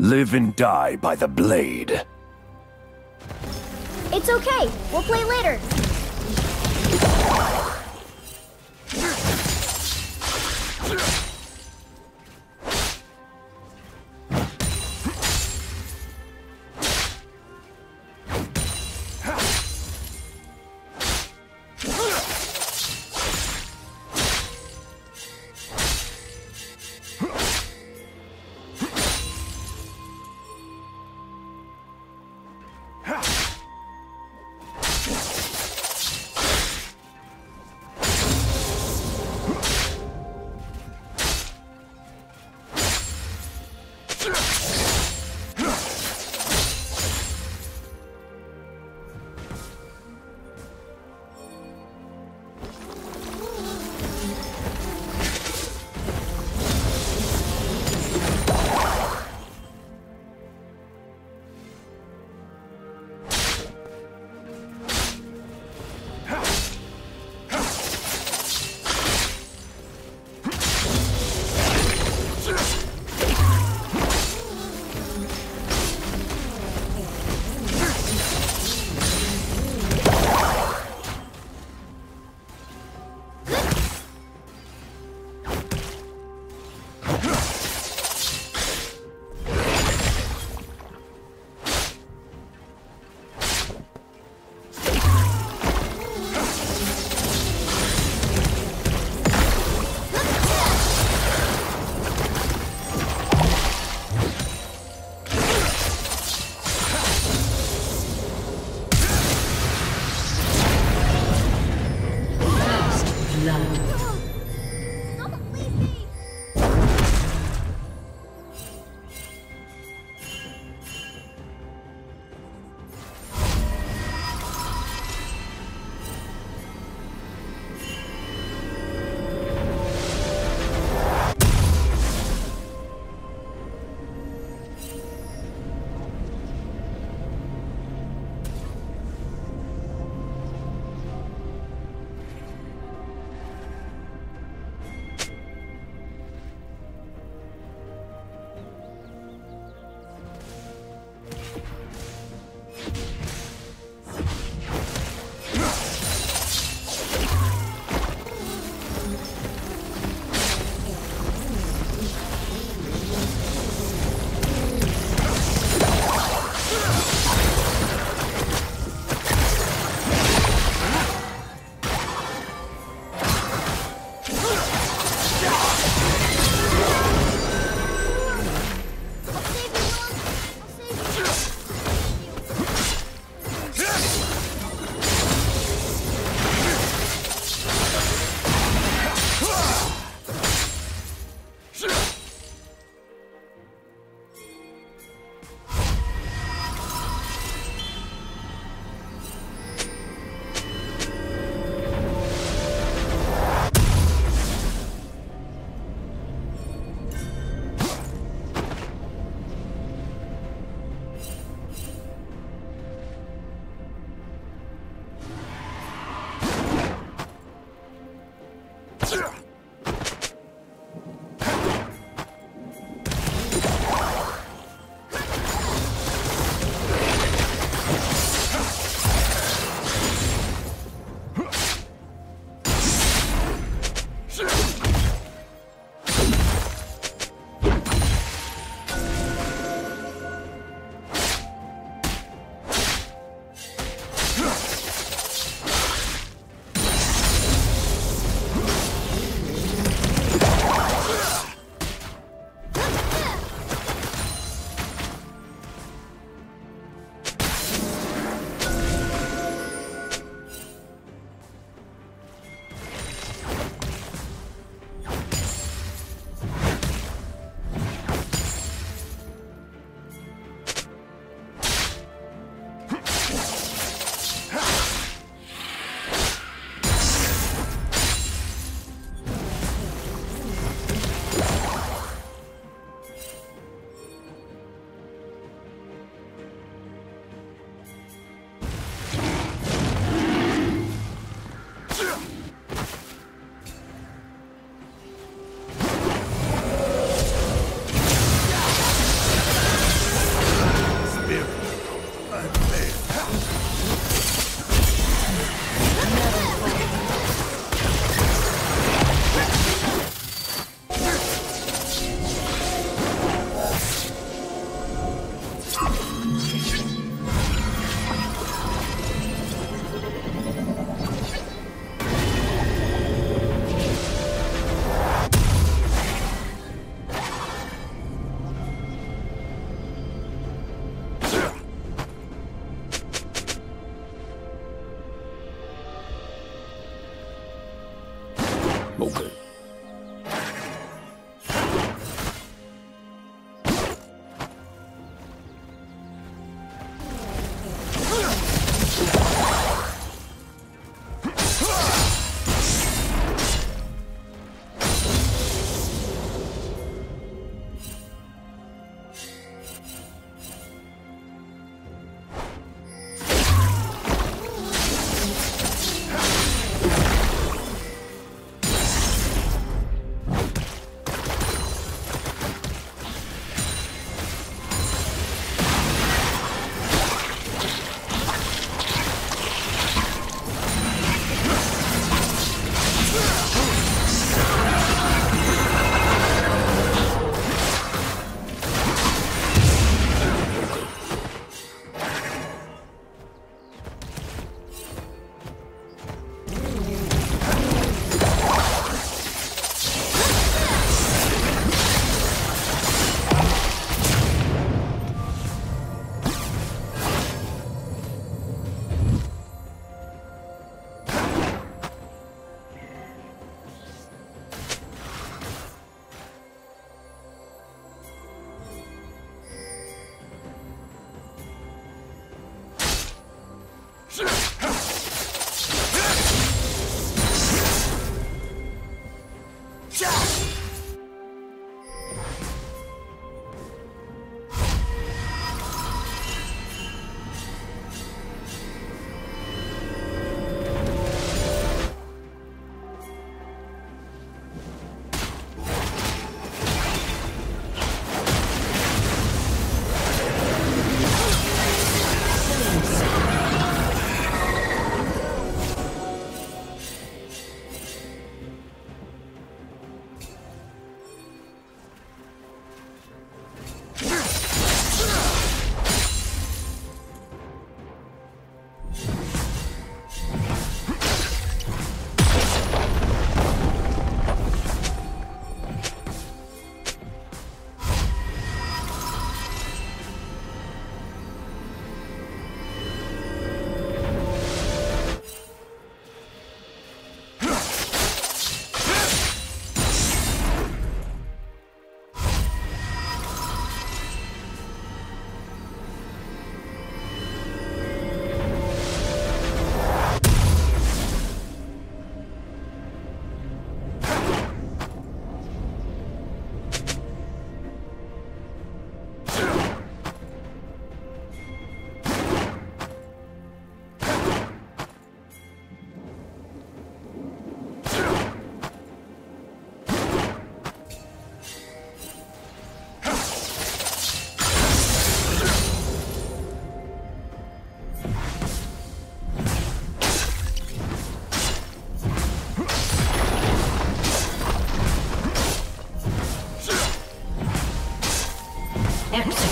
Live and die by the blade. It's okay. We'll play later.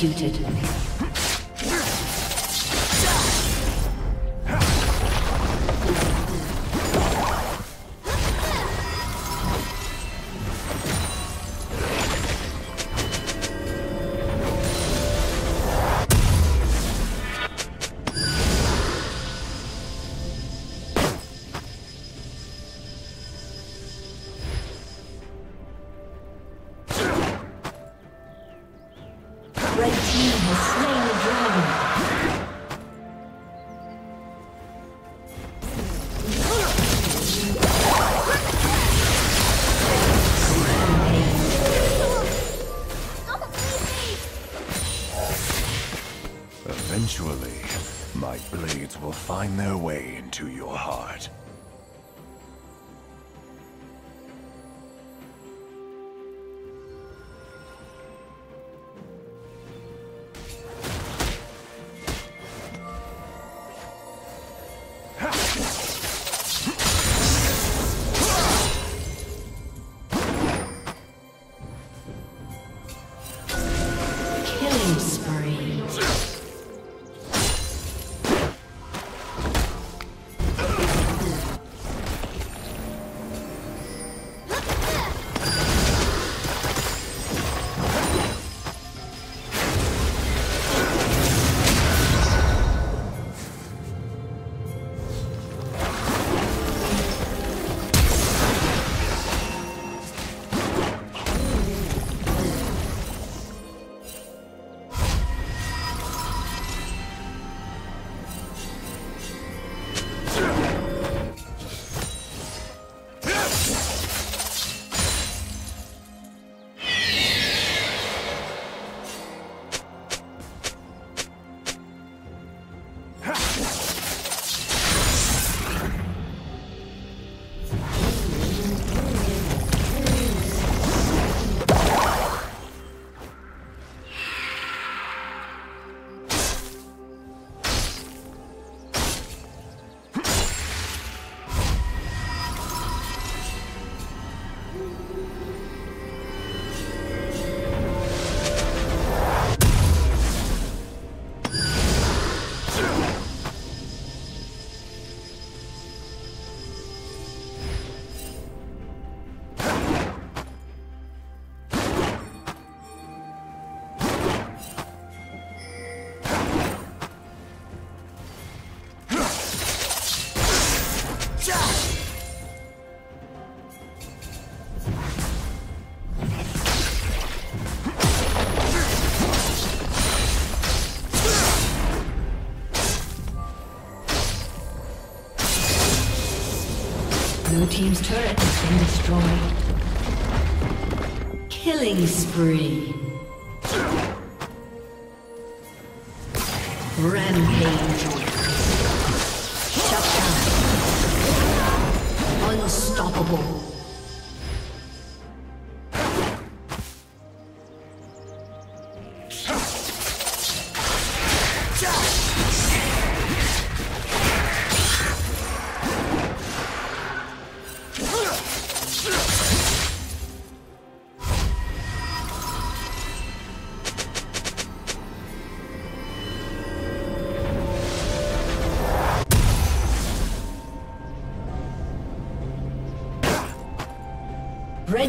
Executed. Blades will find their way into your heart. Team's turret has been destroyed. Killing spree. Rampage. Shut down. Unstoppable.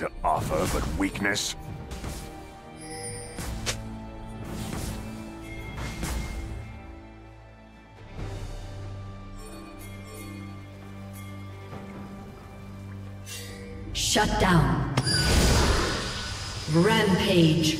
To offer but weakness? Shut down. Rampage.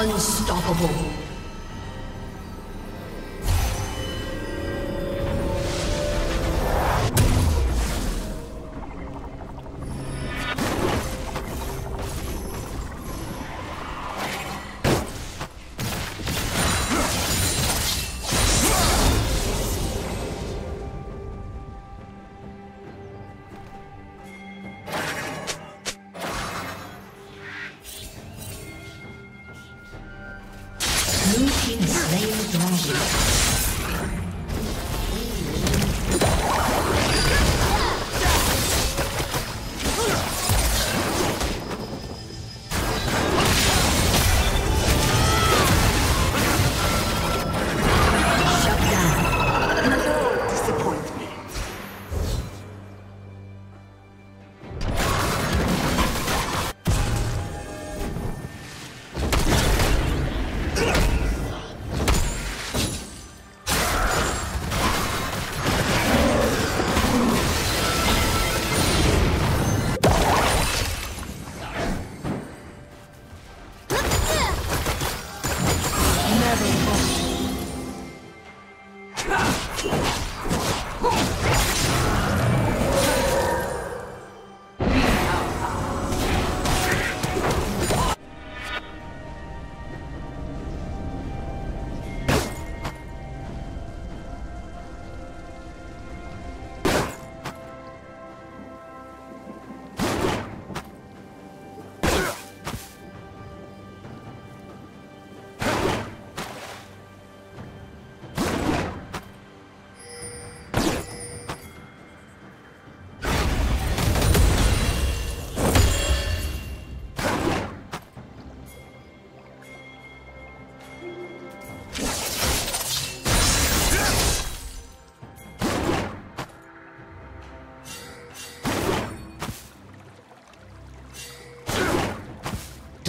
Unstoppable.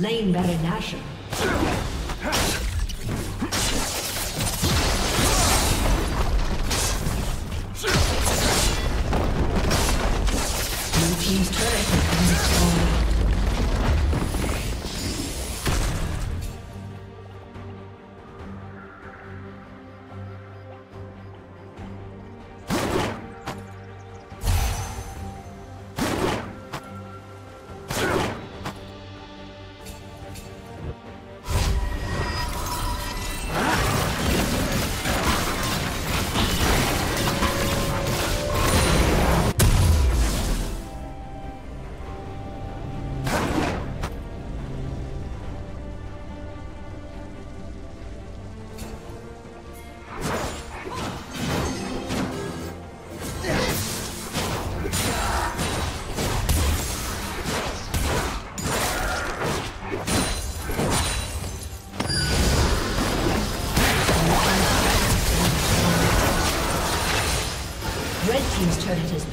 Slain Baron Nashor.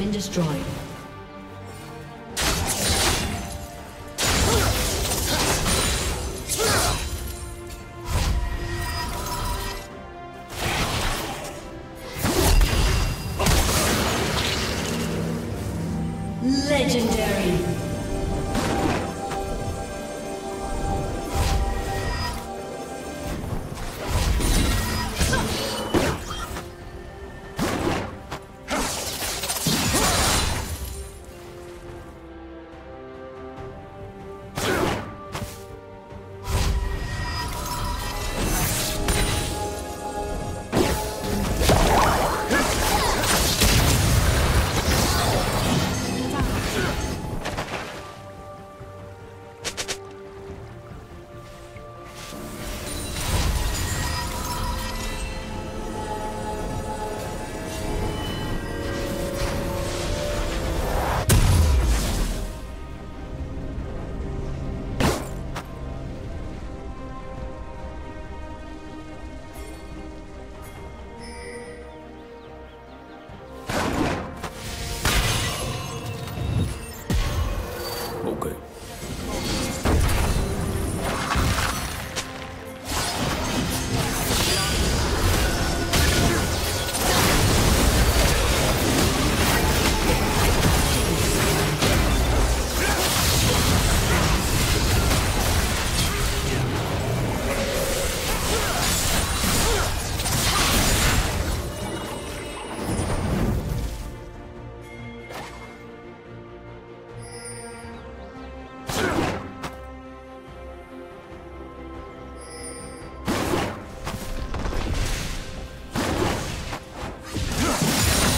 Been destroyed. Legendary.